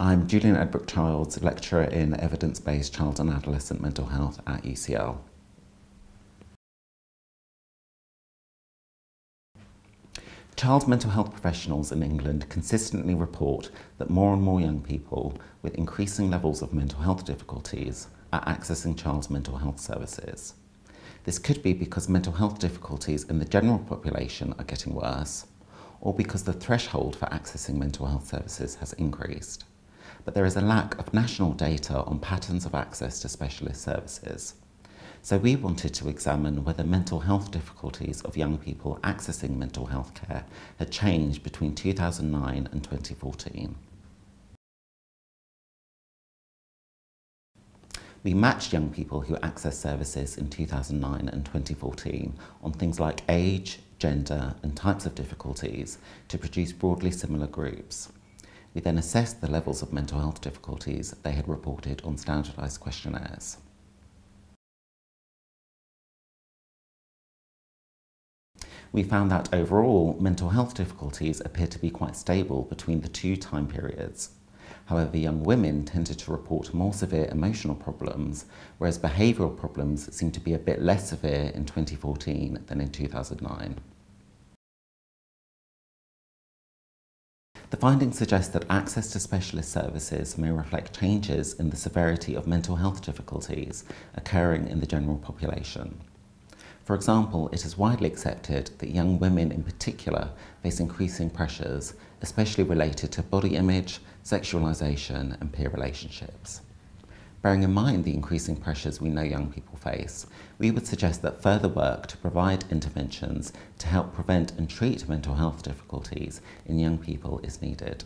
I'm Julian Edbrooke-Childs, lecturer in evidence based child and adolescent mental health at UCL. Child mental health professionals in England consistently report that more and more young people with increasing levels of mental health difficulties are accessing child's mental health services. This could be because mental health difficulties in the general population are getting worse, or because the threshold for accessing mental health services has increased but there is a lack of national data on patterns of access to specialist services. So we wanted to examine whether mental health difficulties of young people accessing mental health care had changed between 2009 and 2014. We matched young people who access services in 2009 and 2014 on things like age, gender and types of difficulties to produce broadly similar groups. We then assessed the levels of mental health difficulties they had reported on standardised questionnaires. We found that overall, mental health difficulties appeared to be quite stable between the two time periods. However, young women tended to report more severe emotional problems, whereas behavioural problems seemed to be a bit less severe in 2014 than in 2009. The findings suggest that access to specialist services may reflect changes in the severity of mental health difficulties occurring in the general population. For example, it is widely accepted that young women in particular face increasing pressures, especially related to body image, sexualisation and peer relationships. Bearing in mind the increasing pressures we know young people face, we would suggest that further work to provide interventions to help prevent and treat mental health difficulties in young people is needed.